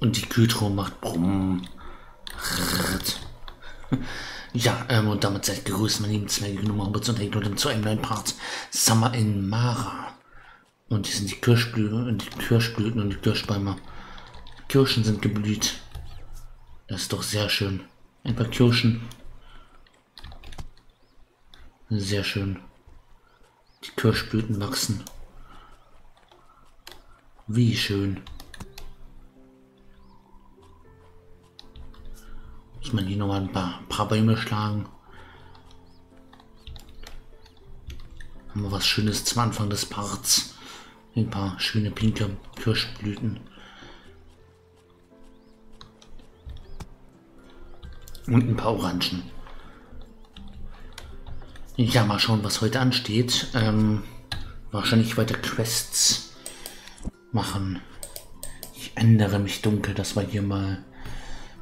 Und die Kühltruhe macht Brumm. Ja, ähm, und damit seid gegrüßt, meine lieben Zwerge, Hobbits und Hegel zu einem neuen Part Summer in Mara. Und hier sind die Kirschblüten und die Kirschblüten und die Kirschbäume. Kirschen sind geblüht. Das ist doch sehr schön. Ein paar Kirschen. Sehr schön. Die Kirschblüten wachsen. Wie schön. Muss man hier nochmal ein paar, paar Bäume schlagen. Haben wir was Schönes zum Anfang des Parts. Ein paar schöne pinke Kirschblüten. Und ein paar Orangen. Ja, mal schauen, was heute ansteht. Ähm, wahrscheinlich weiter Quests machen. Ich ändere mich dunkel, dass wir hier mal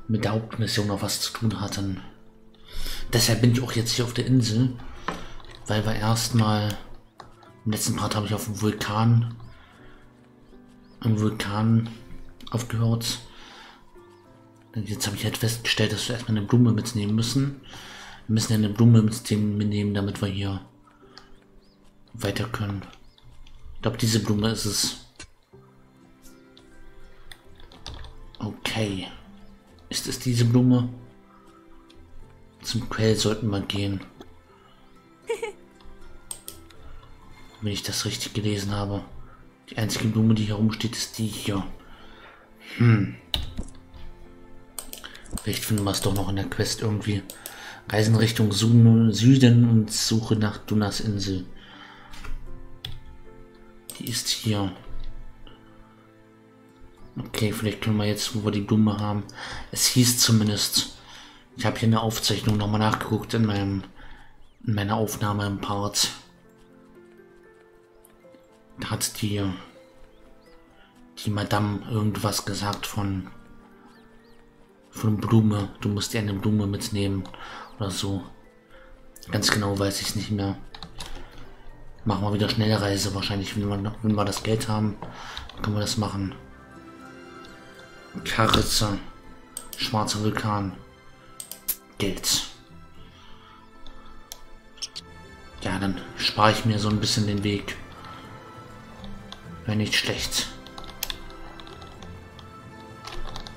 mit der Hauptmission noch was zu tun hatten. Deshalb bin ich auch jetzt hier auf der Insel, weil wir erstmal im letzten Part habe ich auf dem Vulkan am Vulkan aufgehört. Jetzt habe ich halt festgestellt, dass wir erstmal eine Blume mitnehmen müssen. Wir müssen ja eine Blume mitnehmen, damit wir hier weiter können. Ich glaube, diese Blume ist es. Okay. Ist es diese Blume? Zum Quell sollten wir gehen. Wenn ich das richtig gelesen habe. Die einzige Blume, die hier rumsteht, ist die hier. Hm. Vielleicht finden wir es doch noch in der Quest irgendwie. Reisen Richtung Süden und Suche nach Dunas Insel. Die ist hier. Okay, vielleicht können wir jetzt, wo wir die Blume haben. Es hieß zumindest, ich habe hier eine Aufzeichnung nochmal nachgeguckt in meinem in meiner Aufnahme im Part. Da hat die die Madame irgendwas gesagt von von Blume. Du musst dir eine Blume mitnehmen oder so. Ganz genau weiß ich es nicht mehr. Machen wir wieder schnelle Reise wahrscheinlich, wenn wir, wenn wir das Geld haben, können wir das machen. Karitze. Schwarzer Vulkan. Geld. Ja, dann spare ich mir so ein bisschen den Weg. Wäre nicht schlecht.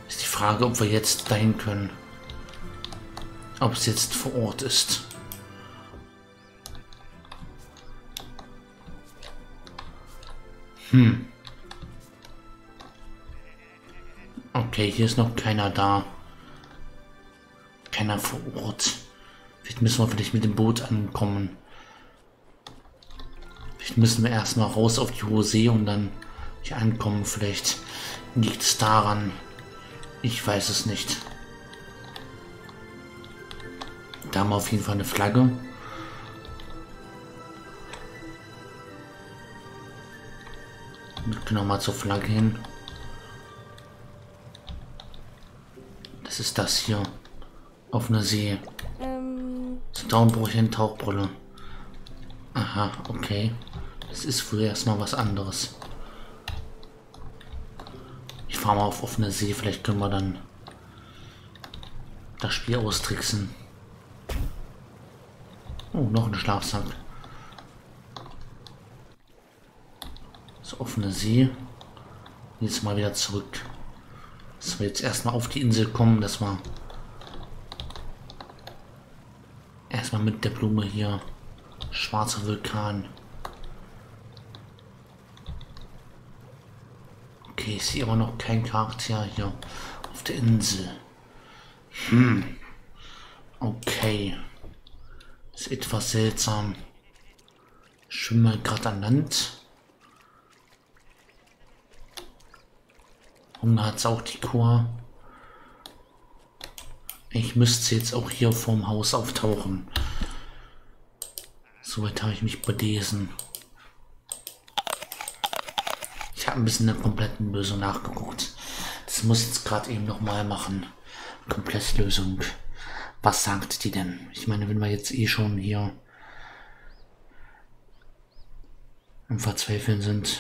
Ist die Frage, ob wir jetzt dahin können. Ob es jetzt vor Ort ist. Hm. Okay, hier ist noch keiner da. Keiner vor Ort. Vielleicht müssen wir vielleicht mit dem Boot ankommen. Vielleicht müssen wir erstmal raus auf die hohe See und dann hier ankommen. Vielleicht liegt es daran. Ich weiß es nicht. Da haben wir auf jeden Fall eine Flagge. Auch mal zur Flagge hin. Was ist das hier? Auf einer See. Ähm. Downbrüche Tauchbrille. Aha, okay. Das ist wohl erstmal was anderes. Ich fahre mal auf offene See, vielleicht können wir dann das Spiel austricksen. Oh, noch ein Schlafsack. Das offene See. Jetzt mal wieder zurück. Dass wir jetzt erstmal auf die Insel kommen, dass wir erstmal mit der Blume hier schwarzer Vulkan. Okay, ich sehe aber noch kein Charakter hier auf der Insel. Hm. Okay. Ist etwas seltsam. Schwimmen gerade an Land. Hunger hat auch die Kur. Ich müsste jetzt auch hier vorm Haus auftauchen. Soweit habe ich mich belesen. Ich habe ein bisschen der kompletten Lösung nachgeguckt. Das muss ich jetzt gerade eben noch mal machen. Komplettlösung. Was sagt die denn? Ich meine, wenn wir jetzt eh schon hier im Verzweifeln sind,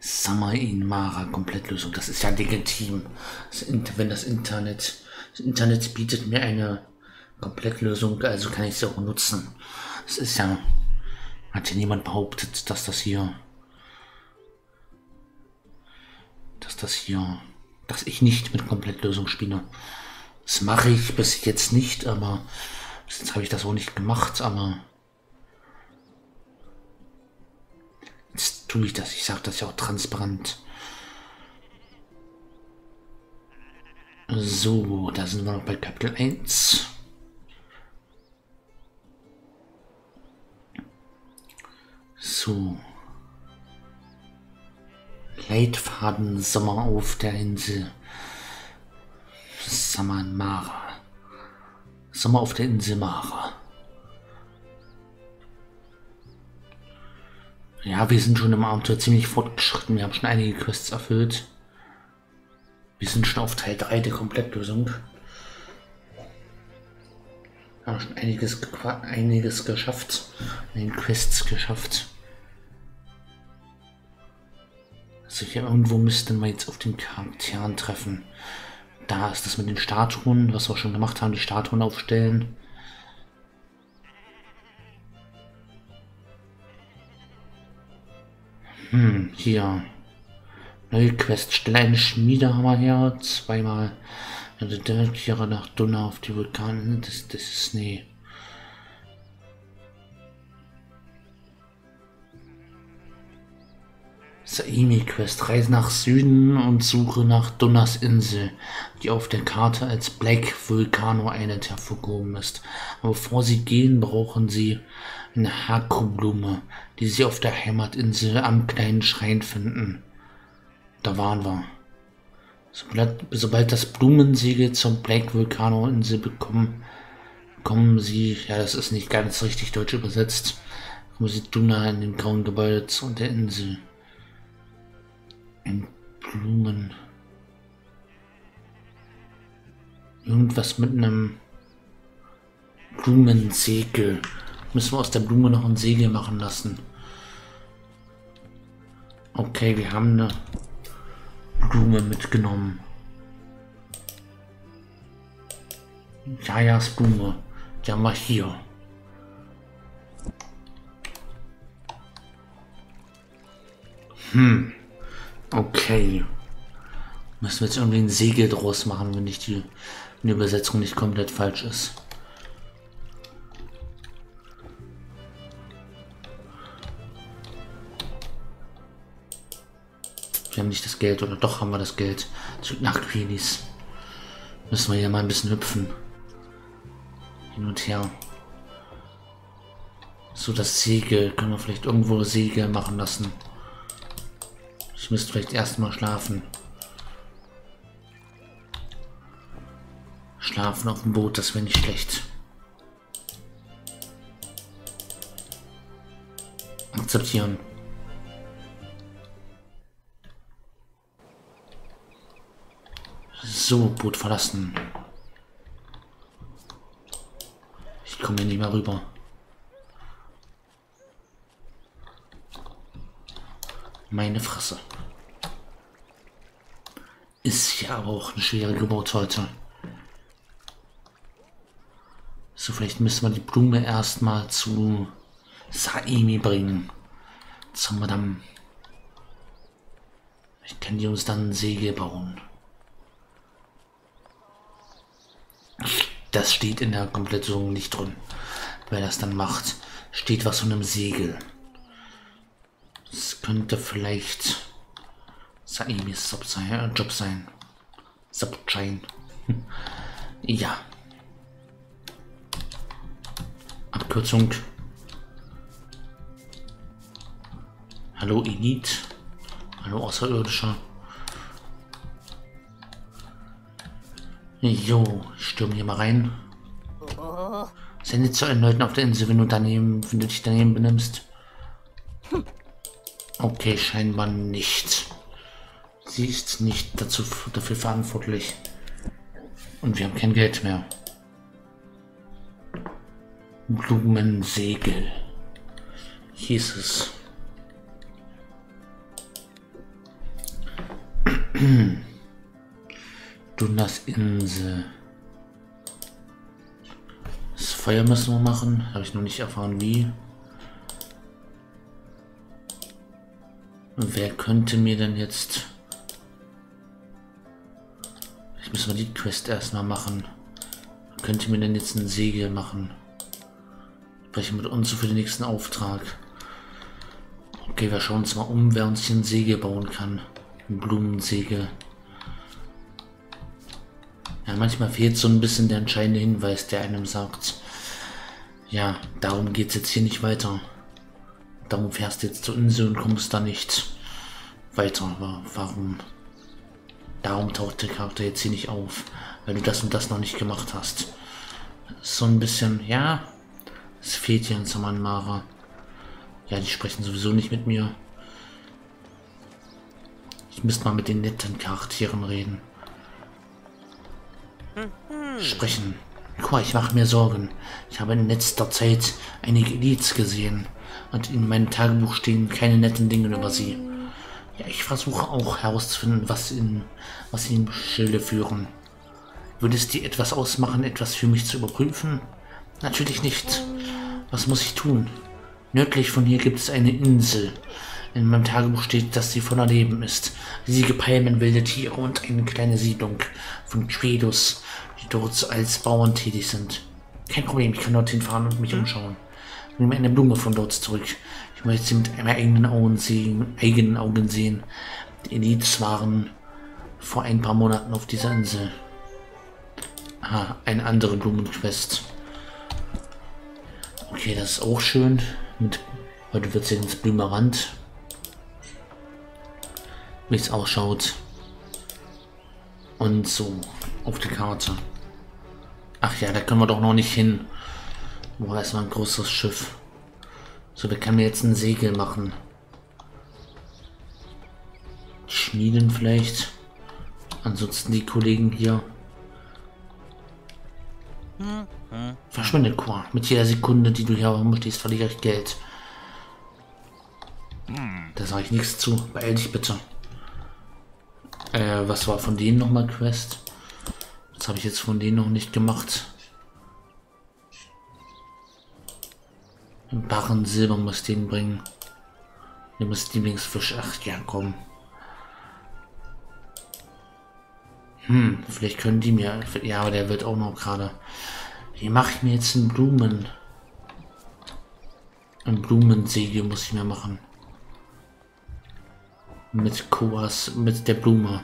Summer in Mara Komplettlösung. Das ist ja legitim. Das wenn das Internet, das Internet bietet mir eine Komplettlösung, also kann ich sie auch nutzen. Es ist ja, hat ja niemand behauptet, dass das hier, dass das hier, dass ich nicht mit Komplettlösung spiele. Das mache ich bis jetzt nicht, aber bis jetzt habe ich das auch nicht gemacht, aber jetzt tue ich das. Ich sage das ja auch transparent. So, da sind wir noch bei Kapitel 1. So. Leitfaden Sommer auf der Insel. Samanmara. Sommer auf der Insel Mara. Ja, wir sind schon im Abenteuer ziemlich fortgeschritten. Wir haben schon einige Quests erfüllt. Wir sind schon auf Teil 3 der Komplettlösung. Wir haben schon einiges, einiges geschafft. Den Quests geschafft. Also hier irgendwo müssten wir jetzt auf den Charakteren treffen. Da ist das mit den Statuen, was wir schon gemacht haben, die Statuen aufstellen. Hm, hier. Neue Quest. Stelle eine Schmiedehammer her. Zweimal. Hier nach Donner auf die Vulkane. Das, das ist nee. Saimi-Quest. Reise nach Süden und suche nach Donners Insel, die auf der Karte als Black Volcano Island hervorgehoben ist. Aber bevor sie gehen, brauchen sie eine Haku-Blume, die sie auf der Heimatinsel am kleinen Schrein finden. Da waren wir. Sobald, sobald das Blumensegel zum Black Volcano Insel bekommen, kommen sie, ja, das ist nicht ganz richtig deutsch übersetzt, kommen sie Duna in dem grauen Gebäude zu der Insel. Ein Blumen. Irgendwas mit einem Blumensegel. Müssen wir aus der Blume noch ein Segel machen lassen. Okay, wir haben eine Blume mitgenommen. Jajas Blume. Haben wir hier. Hm. Okay. Müssen wir jetzt irgendwie ein Segel draus machen, wenn nicht die, wenn die Übersetzung nicht komplett falsch ist. Wir haben nicht das Geld, oder doch haben wir das Geld. Zurück nach Queenies. Müssen wir hier mal ein bisschen hüpfen. Hin und her. So, das Segel. Können wir vielleicht irgendwo Segel machen lassen. Ich müsste vielleicht erstmal schlafen. Schlafen auf dem Boot, das wäre nicht schlecht. Akzeptieren. So, Boot verlassen. Ich komme hier nicht mehr rüber. Meine Fresse. Ist ja auch eine schwere Geburt heute. So, vielleicht müssen wir die Blume erstmal zu Saimi bringen. Zur Madame. Ich kann die uns dann Segel bauen. Das steht in der Komplettung nicht drin. Wer das dann macht, steht was von einem Segel. Das könnte vielleicht Saimis Job sein. Äh, Job sein. Subchain. ja. Abkürzung. Hallo Elite. Hallo Außerirdischer. Jo, ich stürme hier mal rein. Sende zu allen Leuten auf der Insel, wenn du daneben, wenn du dich daneben benimmst. Okay, scheinbar nicht. Sie ist nicht dazu, dafür verantwortlich. Und wir haben kein Geld mehr. Blumensegel hieß es. Dundas-Insel. Das Feuer müssen wir machen. Habe ich noch nicht erfahren, wie. wer könnte mir denn jetzt... Ich muss mal die Quest erstmal machen. Wer könnte mir denn jetzt ein Segel machen? Sprechen mit uns für den nächsten Auftrag. Okay, wir schauen uns mal um, wer uns hier ein Segel bauen kann. Ein Blumensegel. Ja, manchmal fehlt so ein bisschen der entscheidende Hinweis, der einem sagt, ja, darum geht es jetzt hier nicht weiter. Darum fährst du jetzt zur Insel und kommst da nicht weiter. Aber warum? Darum taucht der Charakter jetzt hier nicht auf, weil du das und das noch nicht gemacht hast. So ein bisschen, ja, es fehlt hier ein Samanmara. Ja, die sprechen sowieso nicht mit mir. Ich müsste mal mit den netten Charakteren reden. Sprechen. Guck ich mache mir Sorgen. Ich habe in letzter Zeit einige Elites gesehen. Und in meinem Tagebuch stehen keine netten Dinge über sie. Ja, ich versuche auch herauszufinden, was in was sie in Schilde führen. Würde es dir etwas ausmachen, etwas für mich zu überprüfen? Natürlich nicht. Was muss ich tun? Nördlich von hier gibt es eine Insel. In meinem Tagebuch steht, dass sie voller Leben ist. Riesige Palmen, wilde Tiere und eine kleine Siedlung von Quedus, die dort als Bauern tätig sind. Kein Problem, ich kann dorthin fahren und mich umschauen. Nimm eine Blume von dort zurück. Ich möchte sie mit meinen eigenen Augen sehen, eigenen Augen sehen. Die Elites waren vor ein paar Monaten auf dieser Insel. Ah, eine andere Blumenquest. Okay, das ist auch schön. Mit, heute wird es ins Blümerand. Wie es ausschaut. Und so, auf die Karte. Ach ja, da können wir doch noch nicht hin. Boah, erstmal ein großes Schiff. So, wir können jetzt ein Segel machen. Schmieden vielleicht. Ansonsten die Kollegen hier. Verschwindet, Qua. Mit jeder Sekunde, die du hier rumstehst, verliere ich Geld. Da sage ich nichts zu. Beeil dich bitte. Äh, was war von denen nochmal Quest? Das habe ich jetzt von denen noch nicht gemacht. Ein Barren Silber muss den bringen. Nimm das Lieblingsfisch. Ach ja, komm. Hm, vielleicht können die mir... Ja, aber der wird auch noch gerade... Wie mache ich mir jetzt einen Blumen? Ein Blumensäge muss ich mir machen. Mit Koas, mit der Blume.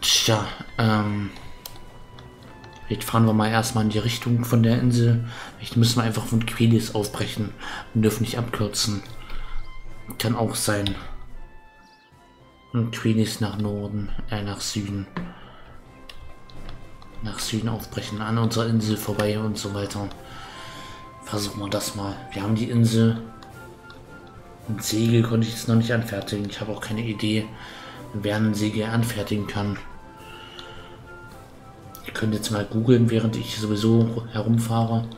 Tja, ähm... Jetzt fahren wir mal erstmal in die Richtung von der Insel. Vielleicht müssen wir einfach von Quelis aufbrechen und dürfen nicht abkürzen. Kann auch sein. Und Quelis nach Norden, äh, nach Süden. Nach Süden aufbrechen, an unserer Insel vorbei und so weiter. Versuchen wir das mal. Wir haben die Insel. Ein Segel konnte ich jetzt noch nicht anfertigen. Ich habe auch keine Idee, wer ein Segel anfertigen kann. Ihr könnt jetzt mal googeln, während ich sowieso herumfahre.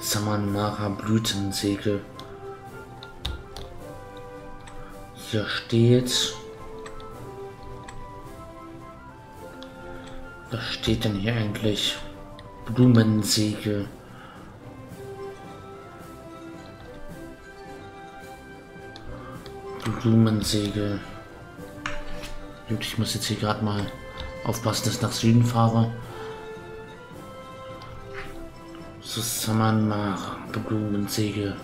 Samanara Blütensegel. Hier steht. Was steht denn hier eigentlich? Blumensegel. Blumensegel. Gut, ich muss jetzt hier gerade mal aufpassen, dass ich nach Süden fahre. Zusammenmach, Blumensegel.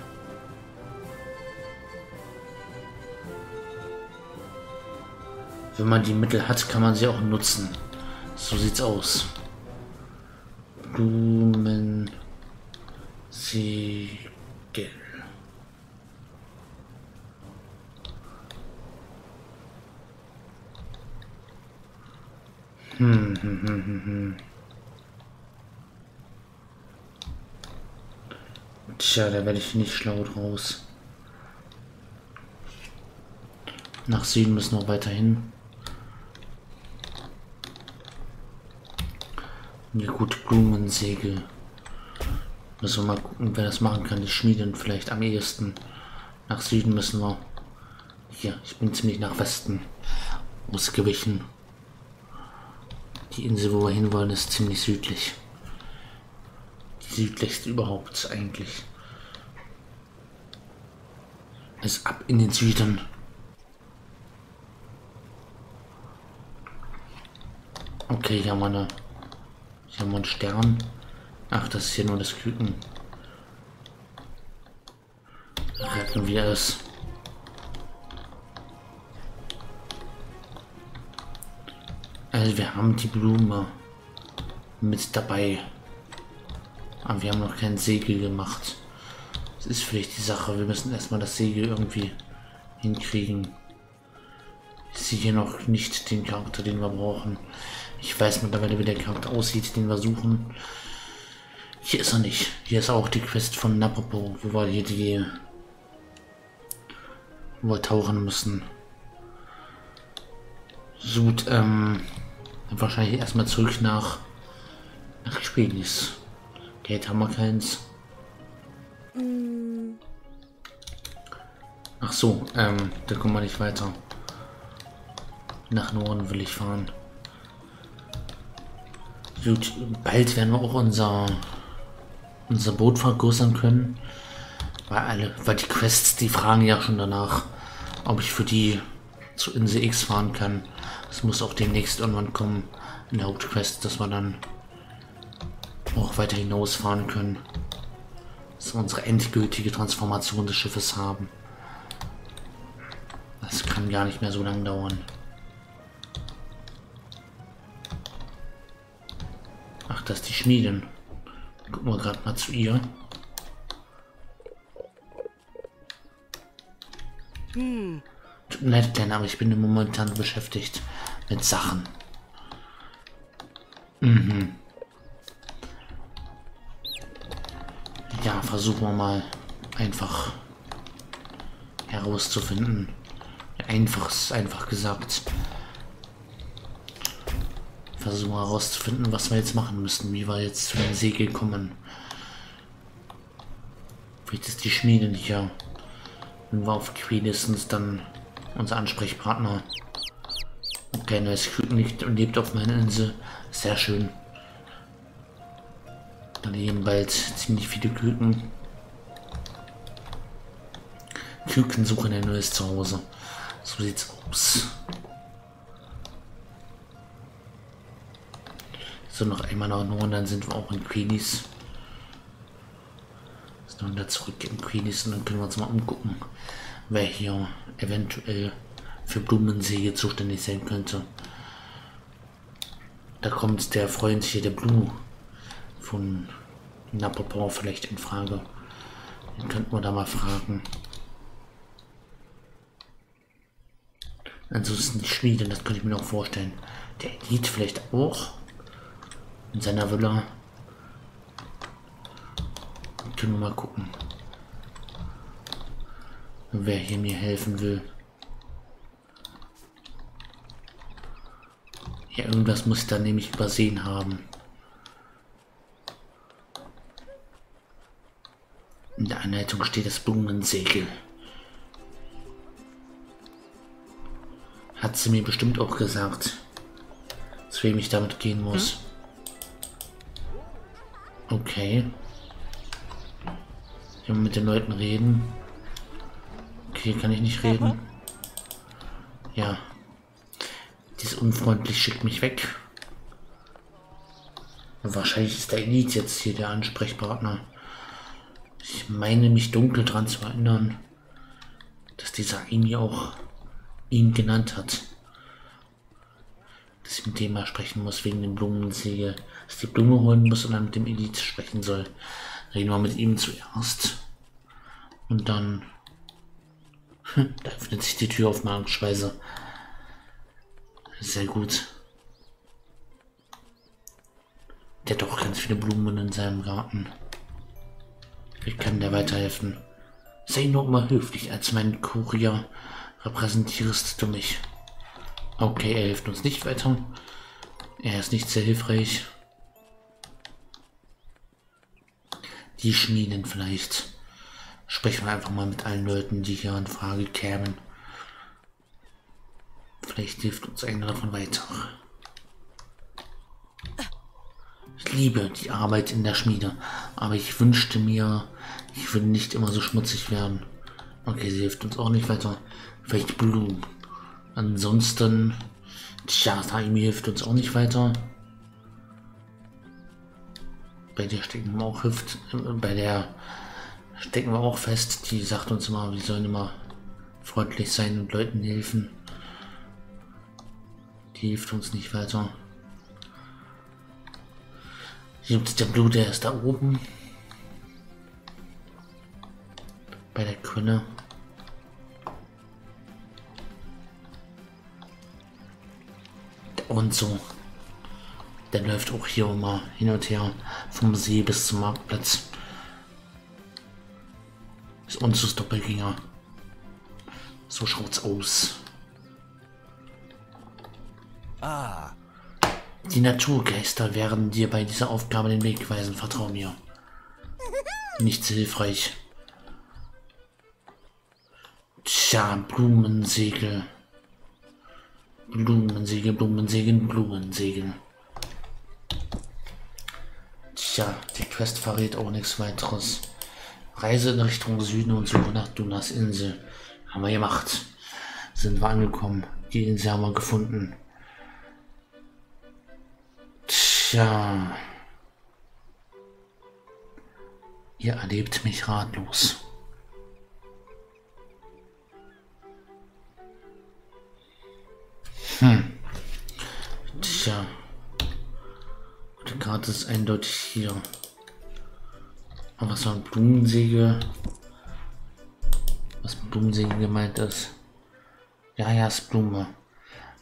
Wenn man die Mittel hat, kann man sie auch nutzen. So sieht's aus. Blumensegel. Hm, hm, hm, hm. Tja, da werde ich nicht schlau draus. Nach Süden müssen wir weiterhin. Ja gut, Blumensegel. Müssen wir mal gucken, wer das machen kann. Die Schmieden vielleicht am ehesten. Nach Süden müssen wir. Hier, ich bin ziemlich nach Westen ausgewichen. Die Insel, wo wir hinwollen, ist ziemlich südlich. Die südlichste überhaupt eigentlich. Ist ab in den Süden. Okay, hier haben wir eine. Hier haben wir einen Stern. Ach, das ist hier nur das Küken. Retten wir es. Also wir haben die Blume mit dabei. Aber wir haben noch kein Segel gemacht. Das ist vielleicht die Sache. Wir müssen erstmal das Segel irgendwie hinkriegen. Ich sehe hier noch nicht den Charakter, den wir brauchen. Ich weiß mittlerweile, wie der Charakter aussieht, den wir suchen. Hier ist er nicht. Hier ist auch die Quest von Napopo, wo wir hier die wo wir tauchen müssen. Sud, ähm, wahrscheinlich erstmal zurück nach nach Spielis. Geld haben wir keins. Ach so, ähm, da kommen wir nicht weiter. Nach Norden will ich fahren. Gut, bald werden wir auch unser unser Boot vergrößern können. Weil alle, weil die Quests, die fragen ja schon danach, ob ich für die zu Insel X fahren kann. Das muss auch demnächst irgendwann kommen in der Hauptquest, dass wir dann auch weiter hinausfahren können. Dass wir unsere endgültige Transformation des Schiffes haben. Das kann gar nicht mehr so lange dauern. Das ist die Schmieden. Gucken wir gerade mal zu ihr. Hm. Tut mir leid, Kleiner, aber ich bin momentan beschäftigt mit Sachen. Mhm. Ja, versuchen wir mal einfach herauszufinden. Einfach einfach gesagt versuchen herauszufinden, was wir jetzt machen müssen, wie wir jetzt zu den Segel kommen. Vielleicht ist die Schmiede nicht ja. Wenn wir auf wenigstens dann unser Ansprechpartner. Okay, neues Küken liegt und lebt auf meiner Insel. Sehr schön. Dann leben bald ziemlich viele Küken. Küken suchen ein neues Zuhause. So sieht's aus. So, noch einmal nach Norden, dann sind wir auch in Queenies. Sind wir wieder zurück in Queenies und dann können wir uns mal umgucken, wer hier eventuell für Blumensäge zuständig sein könnte. Da kommt der Freund hier, der Blue von Napopon vielleicht in Frage. Den könnten wir da mal fragen. Ansonsten die Schmiede, das könnte ich mir noch vorstellen. Der Edith vielleicht auch in seiner Villa. Können wir mal gucken, wer hier mir helfen will. Ja, irgendwas muss ich da nämlich übersehen haben. In der Anleitung steht das Blumensegel. Hat sie mir bestimmt auch gesagt, zu wem ich damit gehen muss. Hm? Okay. Hier mit den Leuten reden. Okay, kann ich nicht reden. Ja. Dies unfreundlich schickt mich weg. wahrscheinlich ist der Elite jetzt hier der Ansprechpartner. Ich meine mich dunkel dran zu erinnern, dass dieser Amy auch ihn genannt hat dass ich mit dem mal sprechen muss wegen dem Blumensäge, dass die Blume holen muss und dann mit dem Elite sprechen soll. Reden wir mit ihm zuerst. Und dann da öffnet sich die Tür auf magischerweise. Sehr gut. Der hat doch ganz viele Blumen in seinem Garten. Wie kann der weiterhelfen? Sei nur mal höflich, als mein Kurier repräsentierst du mich. Okay, er hilft uns nicht weiter. Er ist nicht sehr hilfreich. Die Schmieden vielleicht. Sprechen wir einfach mal mit allen Leuten, die hier in Frage kämen. Vielleicht hilft uns einer davon weiter. Ich liebe die Arbeit in der Schmiede, aber ich wünschte mir, ich würde nicht immer so schmutzig werden. Okay, sie hilft uns auch nicht weiter. Vielleicht Blumen. Ansonsten, tja, Taimi hilft uns auch nicht weiter. Bei der stecken wir auch hilft, bei der stecken wir auch fest. Die sagt uns immer, wir sollen immer freundlich sein und Leuten helfen. Die hilft uns nicht weiter. Hier gibt es der Blut, der ist da oben. Bei der Quelle. Und so. Der läuft auch hier immer hin und her vom See bis zum Marktplatz. Ist unseres Doppelgänger. So schaut's aus. Ah. Die Naturgeister werden dir bei dieser Aufgabe den Weg weisen, vertrau mir. Nichts hilfreich. Tja, Blumensegel. Blumensegel, Blumensegel, Blumensegel. Tja, die Quest verrät auch nichts weiteres. Reise in Richtung Süden und Suche nach Dunas Insel. Haben wir gemacht. Sind wir angekommen. Die Insel haben wir gefunden. Tja. Ihr erlebt mich ratlos. Hm. Karte ist eindeutig hier. Aber was war ein Blumensäge? Was mit Blumensäge gemeint ist? Ja, ja, ist Blume.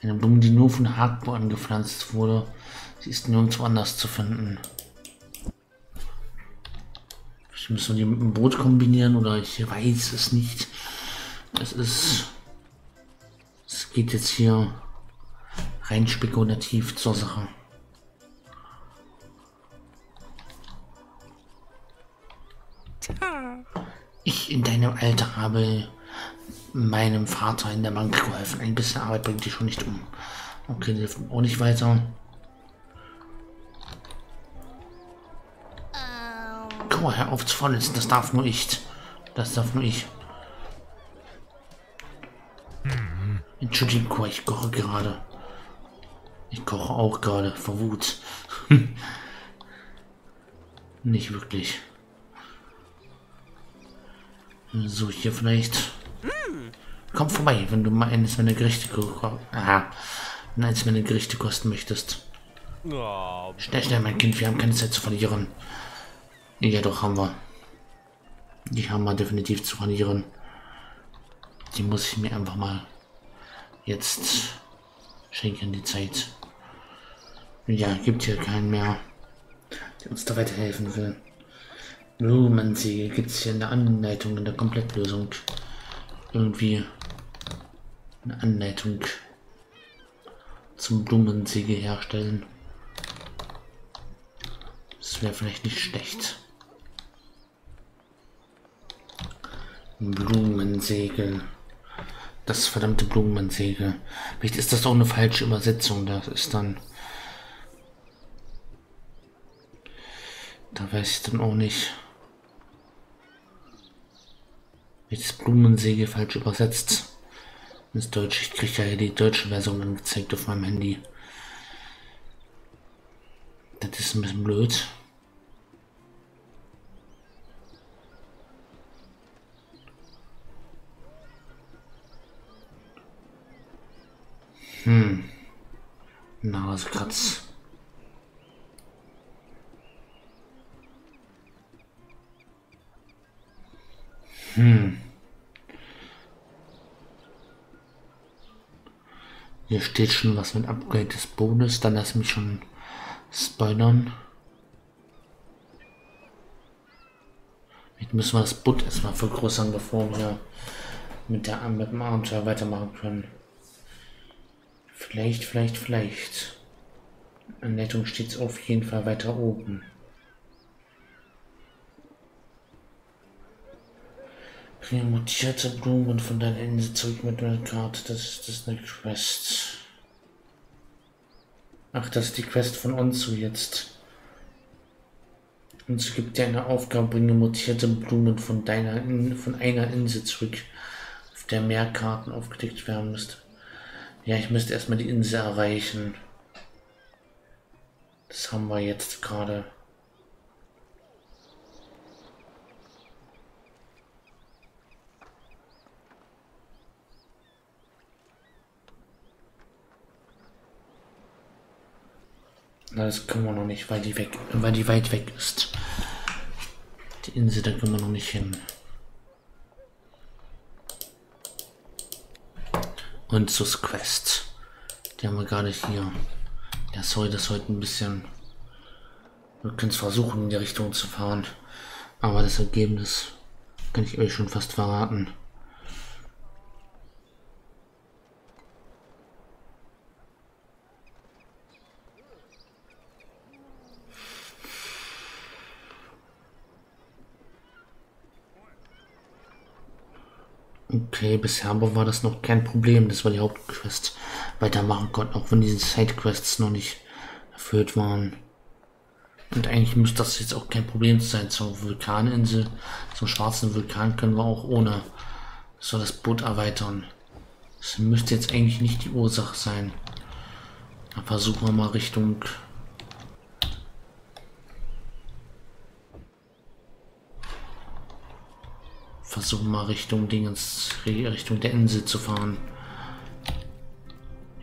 Eine Blume, die nur von Hardbo angepflanzt wurde. Sie ist nirgendwo anders zu finden. Ich muss die mit dem Boot kombinieren oder ich weiß es nicht. Es ist. Es geht jetzt hier rein spekulativ zur Sache. Ich in deinem Alter habe meinem Vater in der Bank geholfen. Ein bisschen Arbeit bringt dich schon nicht um. Okay, hilft auch nicht weiter. Guck mal, hör auf zu verletzen. Das darf nur ich. Das darf nur ich. Entschuldigung, ich koche gerade. Ich koche auch gerade vor Wut. Nicht wirklich. So, hier vielleicht. Komm vorbei, wenn du mal eines meiner Gerichte Aha. eines meiner Gerichte kosten möchtest. Schnell, schnell, mein Kind, wir haben keine Zeit zu verlieren. Ja, doch, haben wir. Die haben wir definitiv zu verlieren. Die muss ich mir einfach mal jetzt schenken, die Zeit. Ja, gibt hier keinen mehr, der uns da weiterhelfen will. Blumensäge gibt es hier eine Anleitung in der Komplettlösung. Irgendwie eine Anleitung zum Blumensäge herstellen. Das wäre vielleicht nicht schlecht. Blumensäge. Das verdammte Blumensäge. Vielleicht ist das auch eine falsche Übersetzung. Das ist dann. Da weiß ich dann auch nicht. Jetzt Blumensäge falsch übersetzt. Ins Deutsch. Ich kriege ja die deutsche Version angezeigt auf meinem Handy. Das ist ein bisschen blöd. Hm. Nasekratz. Hm. Hier steht schon was mit Upgrade des Bodens, dann lass mich schon spoilern. Jetzt müssen wir das Boot erstmal vergrößern, bevor wir mit, der, mit dem Abenteuer weitermachen können. Vielleicht, vielleicht, vielleicht. Anleitung steht auf jeden Fall weiter oben. Bringe mutierte Blumen von deiner Insel zurück mit einer Karte. Das ist das eine Quest. Ach, das ist die Quest von Onzu jetzt. Und es gibt dir eine Aufgabe, bringe mutierte Blumen von deiner von einer Insel zurück, auf der mehr Karten aufgedeckt werden müsste. Ja, ich müsste erstmal die Insel erreichen. Das haben wir jetzt gerade. Das können wir noch nicht, weil die weg, weil die weit weg ist. Die Insel, da können wir noch nicht hin. Und sus Quest. Die haben wir gerade hier. Ja, sorry, das heute ein bisschen. Wir können es versuchen, in die Richtung zu fahren. Aber das Ergebnis kann ich euch schon fast verraten. Okay, bisher aber war das noch kein Problem. Das war die Hauptquest. Weitermachen konnten, auch wenn diese Sidequests noch nicht erfüllt waren. Und eigentlich müsste das jetzt auch kein Problem sein. Zur Vulkaninsel, zum schwarzen Vulkan können wir auch ohne so das Boot erweitern. Das müsste jetzt eigentlich nicht die Ursache sein. Dann versuchen wir mal Richtung versuchen mal Richtung Dingens, Richtung der Insel zu fahren.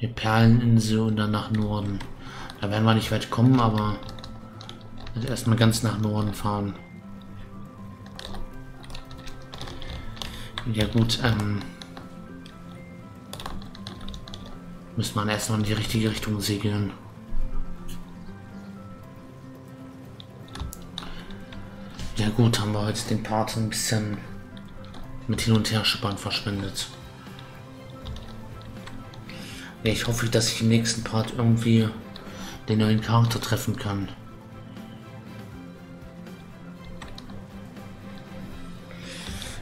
Die Perleninsel und dann nach Norden. Da werden wir nicht weit kommen, aber erstmal ganz nach Norden fahren. Ja gut, ähm, müsste man erstmal in die richtige Richtung segeln. Ja gut, haben wir heute den Part ein bisschen mit Hin- und Herschippern verschwindet. Ja, ich hoffe, dass ich im nächsten Part irgendwie den neuen Charakter treffen kann.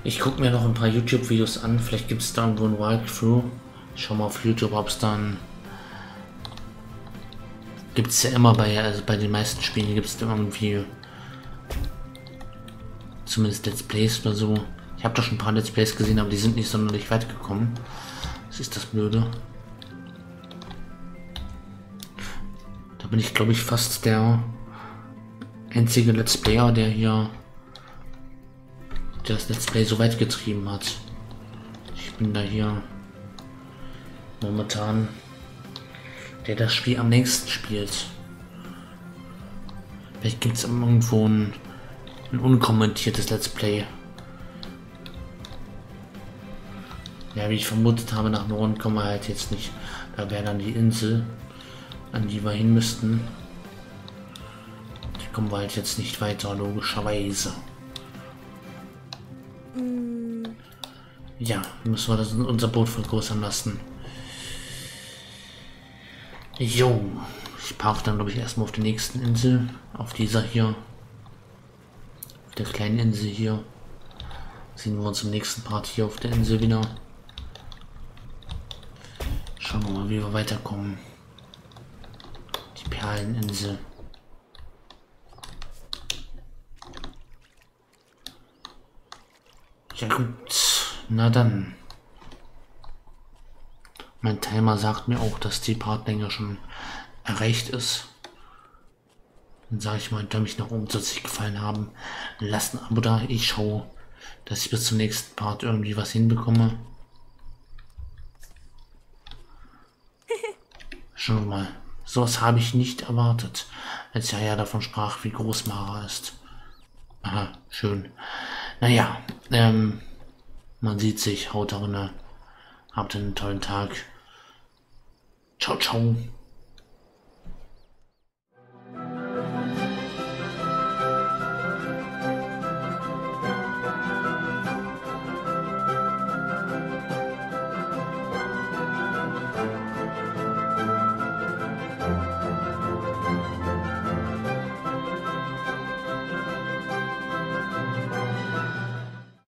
Ich gucke mir noch ein paar YouTube-Videos an. Vielleicht gibt es da irgendwo ein Walkthrough. Ich schau mal auf YouTube, ob es dann... Gibt es ja immer bei, also bei den meisten Spielen gibt es irgendwie... Zumindest Let's Plays oder so ich habe doch schon ein paar Let's Plays gesehen, aber die sind nicht sonderlich weit gekommen. Das ist das Blöde. Da bin ich, glaube ich, fast der einzige Let's Player, der hier das Let's Play so weit getrieben hat. Ich bin da hier momentan der das Spiel am längsten spielt. Vielleicht gibt es irgendwo ein, ein unkommentiertes Let's Play. Ja, wie ich vermutet habe, nach Norden kommen wir halt jetzt nicht. Da wäre dann die Insel, an die wir hin müssten. Da kommen wir halt jetzt nicht weiter, logischerweise. Ja, müssen wir das, unser Boot vergrößern lassen. Jo, ich parke dann glaube ich erstmal auf der nächsten Insel, auf dieser hier, auf der kleinen Insel hier. Sehen wir uns im nächsten Part hier auf der Insel wieder. Schauen wir mal, wie wir weiterkommen. Die Perleninsel. Ja gut, na dann. Mein Timer sagt mir auch, dass die Partlänge schon erreicht ist. Dann sage ich mal, da mich nach oben gefallen haben, lasst ein Abo da. Ich schaue, dass ich bis zum nächsten Part irgendwie was hinbekomme. Schauen mal. Sowas habe ich nicht erwartet, als er ja davon sprach, wie groß Mara ist. Aha, schön. Naja, ähm, man sieht sich, haut darin. Habt einen tollen Tag. Ciao, ciao.